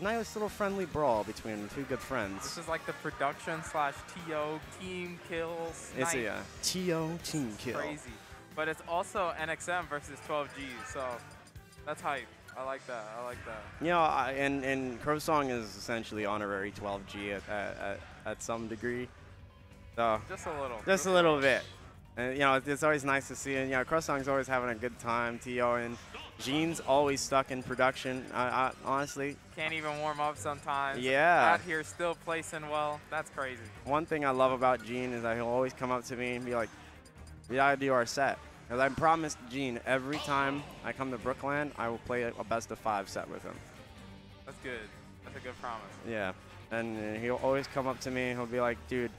nice little friendly brawl between two good friends. This is like the production slash TO team kills. It's a uh, TO team kill. crazy. But it's also NXM versus 12G, so that's hype. I like that. I like that. You know, I, and and Crowsong is essentially honorary 12G at, at, at, at some degree. So Just a little. just a little bit. And you know, it's, always nice to see. And you know, Song's always having a good time. To and Gene's always stuck in production. I, I honestly, Can't even warm up sometimes. Yeah. Out here still placing well. That's crazy. one thing I love about Gene is that he'll always come up to me and be like, "We gotta do our set." Because I promised Gene every time I come to Brooklyn, I will play a, a best of five set with him. That's good. That's a good promise. Yeah, and uh, he'll always come up to me and he'll be like, "Dude,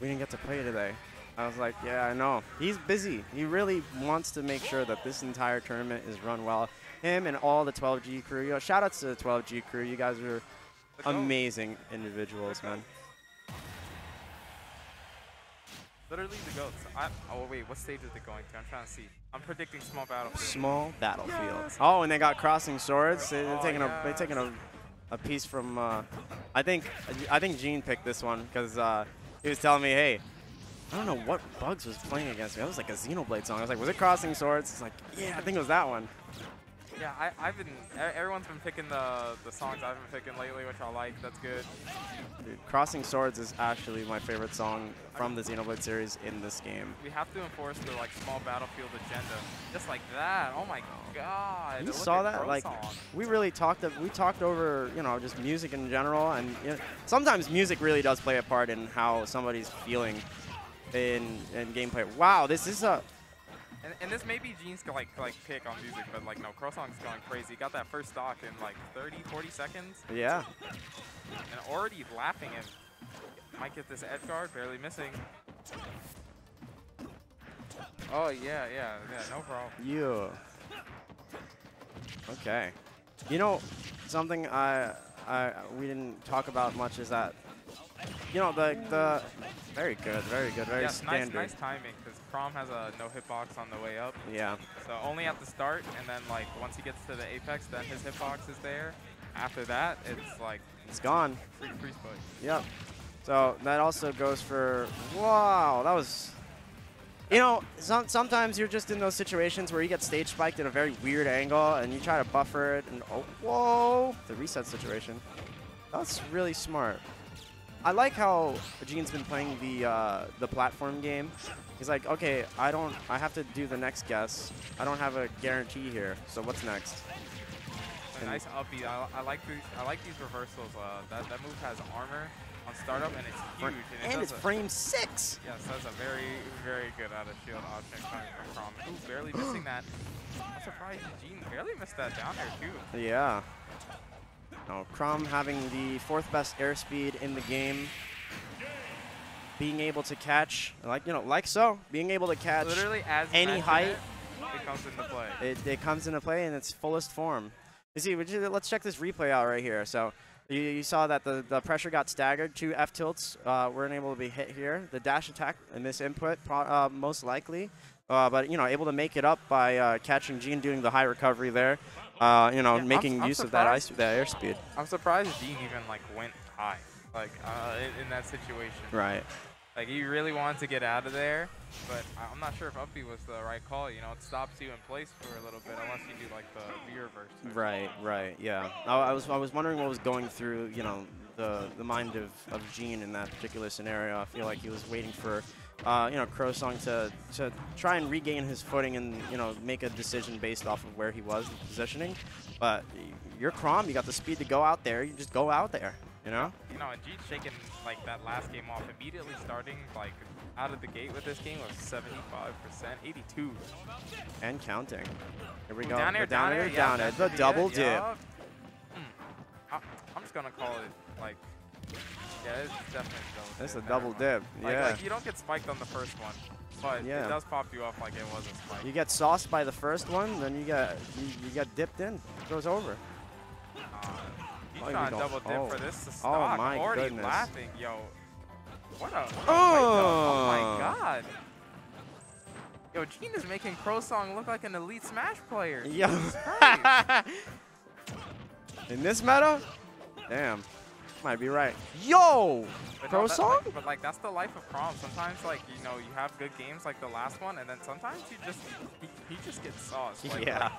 we didn't get to play today." I was like, "Yeah, I know. He's busy. He really wants to make sure that this entire tournament is run well. Him and all the 12G crew. You know, shout outs to the 12G crew. You guys are amazing individuals, man. Literally the goats. I, oh wait, what stage is it going to? I'm trying to see. I'm predicting small battlefield. Small battlefield. Yes. Oh, and they got crossing swords. They- They're Oh, taking a they're taking a, a piece from. Uh, I think I think Gene picked this one because uh, he was telling me, hey. I don't know what Bugs was playing against me. That was like a Xenoblade song. I was like, was it Crossing Swords? It's like, yeah, I think it was that one. Yeah, I, I've been. Everyone's been picking the the songs I've been picking lately, which I like. That's good. Dude, Crossing Swords is actually my favorite song from the Xenoblade series in this game. We have to enforce the like small battlefield agenda, just like that. Oh my god! You look saw that? Like, Crowsong. we really talked. We talked over, you know, just music in general, and you know, sometimes music really does play a part in how somebody's feeling in in gameplay. Wow, this is a And, and this may be Gene's like like pick on music, but like no, Crowsong's going crazy. He got that first stock in like 30, 40 seconds, yeah. and already laughing and might get this edge guard, barely missing. Oh yeah, yeah, yeah, no problem. You. Okay. You know, something I I we didn't talk about much is that you know the the very good, very good, very yes, nice, standard. nice timing because Chrom has a no hitbox on the way up. Yeah. So only at the start, and then like once he gets to the apex, then his hitbox is there. After that, it's like It's gone. free free split. Yep. So that also goes for wow, that was you know, some, sometimes you're just in those situations where you get stage spiked at a very weird angle and you try to buffer it and oh whoa the reset situation. That's really smart. I like how Gene's been playing the uh, the platform game. He's like, okay, I don't I have to do the next guess. I don't have a guarantee here. So what's next? And- nice upbeat. I, I like these. I like these reversals. Uh, that that move has armor on startup, and it's huge. And, and it's a, frame six. yes, that's a very very good out of shield option coming from Chrom. Ooh, barely missing that. I'm surprised Gene barely missed that down there too. Yeah. No, Chrom having the fourth best airspeed in the game. Being able to catch, like, you know, like so, being able to catch, Literally, as any height. it, it comes into play. it, it comes into play in its fullest form. You see, we ju- let's check this replay out right here. So you, you saw that the, the pressure got staggered. Two F tilts uh, weren't able to be hit here. The dash attack and this input, pro- uh, most likely. Uh, but, you know, able to make it up by uh, catching Gene doing the high recovery there. Uh, you know, Yeah, I'm- making I'm use of that ice, that airspeed. I'm surprised Gene even like went high, like uh, in, in that situation. Right. Like he really wanted to get out of there, but I'm not sure if uppy was the right call. You know, it stops you in place for a little bit unless you do like the V reverse. Right, right, yeah. I, I was I was wondering what was going through, you know, the the mind of, of Gene in that particular scenario. I feel like he was waiting for, uh, you know, Crowsong to to try and regain his footing and you know make a decision based off of where he was in positioning. But you're Chrom, you got the speed to go out there. You just go out there, you know. You know, and Gene's shaking like that last game off, immediately starting like out of the gate with this game was 75%, 82. And counting. Here we go. Down air, down down air, air, yeah, down air. The double dip. yup. Hmm. I'm just gonna call it like, yeah, it's definitely a double That's a dip. double Never mind. dip. Like, Yeah. like you don't get spiked on the first one, but Yeah. it does pop you off like it was a spike. You get sauced by the first one, then you get you, you get dipped in. It goes over. Uh, he's Oh, you trying to don't- double dip oh. for this to Oh, stock. my Already goodness. laughing, yo. What a, what a Oh. oh my god. Yo, Gene is making Crowsong look like an elite Smash player. Yeah. In this meta? Damn. Might be right. Yo! But Pro no, that- song? like- but like that's the life of Chrom. Sometimes like you know you have good games like the last one, and then sometimes you just he, he just gets sauce. Like, Yeah. like,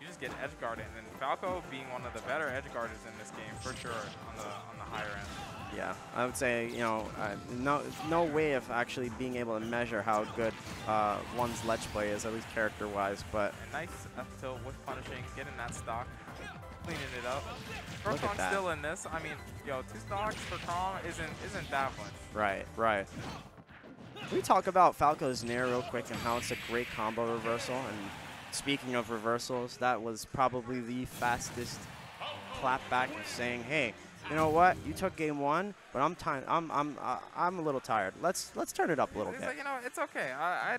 you just get edge guarded, and then Falco being one of the better edge guarders in this game for sure on the on the higher end. Yeah, I would say, you know, uh, no no way of actually being able to measure how good uh, one's ledge play is, at least character-wise, but And nice up tilt with punishing, getting that stock, cleaning it up. At still in this. I mean, yo, two stocks for Chrom isn't isn't that much. right, right. Can we talk about Falco's Nair real quick and how it's a great combo reversal? And speaking of reversals, that was probably the fastest clapback of saying, hey, you know what? You took game one, but I'm tired. I'm I'm uh, I'm a little tired. Let's let's turn it up a little He's bit. like, you know, it's okay. I, I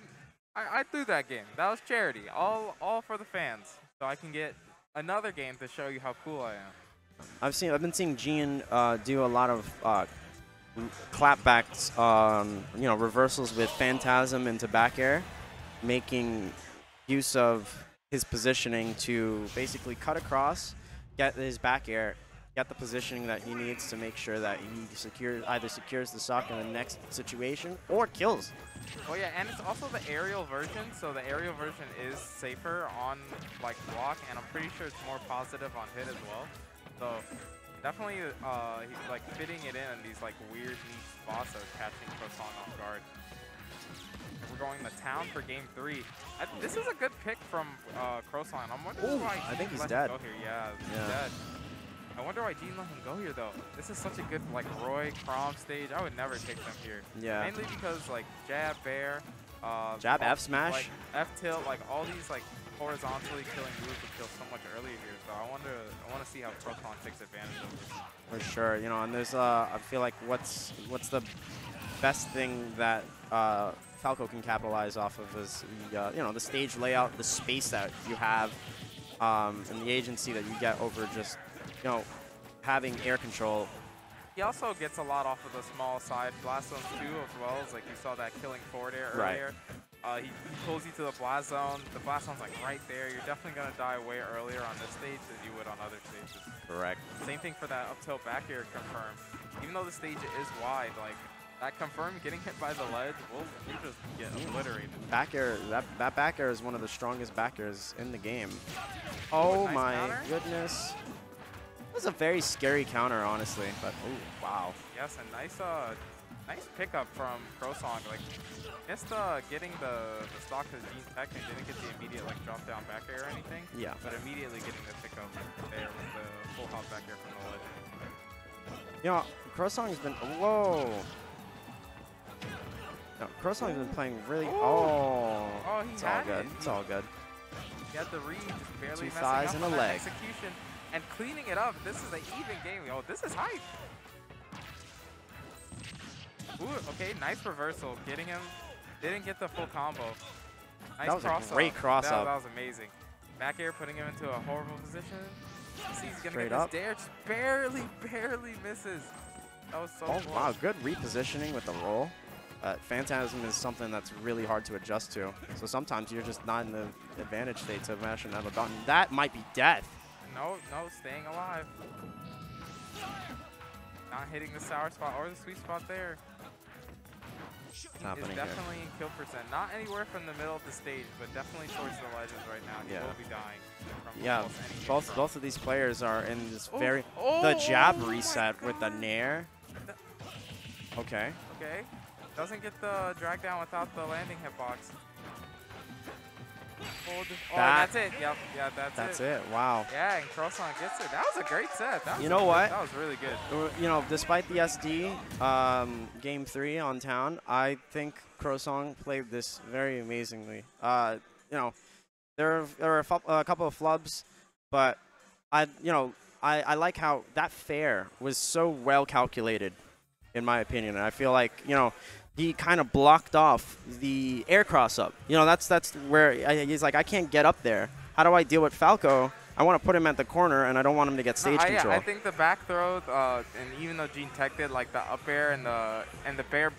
I I threw that game. That was charity. All all for the fans, so I can get another game to show you how cool I am. I've seen I've been seeing Gene uh, do a lot of uh, clapbacks, um, you know, reversals with Phantasm into back air, making use of his positioning to basically cut across, get his back air, get the positioning that he needs to make sure that he secures either secures the sock in the next situation or kills. Oh yeah, and it's also the aerial version, so the aerial version is safer on like block, and I'm pretty sure it's more positive on hit as well. So definitely uh, he- like fitting it in in these like weird niche spots of catching Crowsong off guard. We're going to town for game three. I, this is a good pick from uh, Crowsong. I'm wondering Ooh, why I think he's dead. Here. Yeah, he's Yeah. dead. I wonder why Gene let him go here though. This is such a good like Roy Chrom stage. I would never take them here. Yeah. Mainly because like jab bear, uh, Jab F smash? like F tilt, like all these like horizontally killing moves would kill so much earlier here. So I wonder, I want to see how Proton takes advantage of this. For sure, you know, and there's uh, I feel like what's what's the best thing that uh, Falco can capitalize off of is the, uh, you know the stage layout, the space that you have, um, and the agency that you get over just you know having air control. He also gets a lot off of the small side blast zones too, as well as like you saw that killing forward air Right. earlier. Uh, he, he pulls you to the blast zone. The blast zone's like right there. You're definitely gonna die way earlier on this stage than you would on other stages. Correct. Same thing for that up tilt back air confirm. Even though the stage is wide, like that confirm getting hit by the ledge, will you just get obliterated. Back air, that that back air is one of the strongest back airs in the game. Oh nice my counter. goodness. That was a very scary counter, honestly. But oh wow. Yes, a nice, uh, nice pickup from Crowsong. Like, missed uh, getting the, the stock to Gene Tech and didn't get the immediate like drop down back air or anything. Yeah. But immediately getting the pickup there with the full hop back air from the ledge. You know, Crowsong has been. Whoa. No, Crowsong has been playing really. Ooh. Oh. Oh, it's all good. it. It's all good. He had the read, barely Two thighs and a leg. execution and cleaning it up. This is an even game. Oh, this is hype. Ooh, okay, nice reversal. Getting him, didn't get the full combo. Nice That was a cross great up. cross that, up. That was amazing. Back air putting him into a horrible position. See, he's gonna Straight get up. dare. Just barely, barely misses. That was so Oh close. wow, good repositioning with the roll. Uh, Phantasm is something that's really hard to adjust to. So sometimes you're just not in the advantage state to mash another button. That might be death. No, no, staying alive. Not hitting the sour spot or the sweet spot there. He happening is here? definitely in kill percent. Not anywhere from the middle of the stage, but definitely towards the legends right now. He Yeah. will be dying. Yeah, almost any hit both from- both of these players are in this Oh, very oh, the jab oh reset with the nair. Okay. Okay. Doesn't get the drag down without the landing hitbox. Oh, oh, That- that's it. Yep. Yeah, that's, That's it. That's it. Wow. Yeah, and Crowsong gets it. That was a great set. That was You know good- what? That was really good. Uh, You know, despite the SD um, game three on town, I think Crowsong played this very amazingly. Uh, you know, there are, there are a, a couple of flubs, but I, you know, I, I like how that fair was so well calculated, in my opinion. And I feel like you know he kind of blocked off the air cross up. You know, that's that's where I, he's like, I can't get up there. How do I deal with Falco? I want to put him at the corner, and I don't want him to get No, stage I, yeah, control. I think the back throw, uh, and even though Gene Tech did like the up air and the and the bear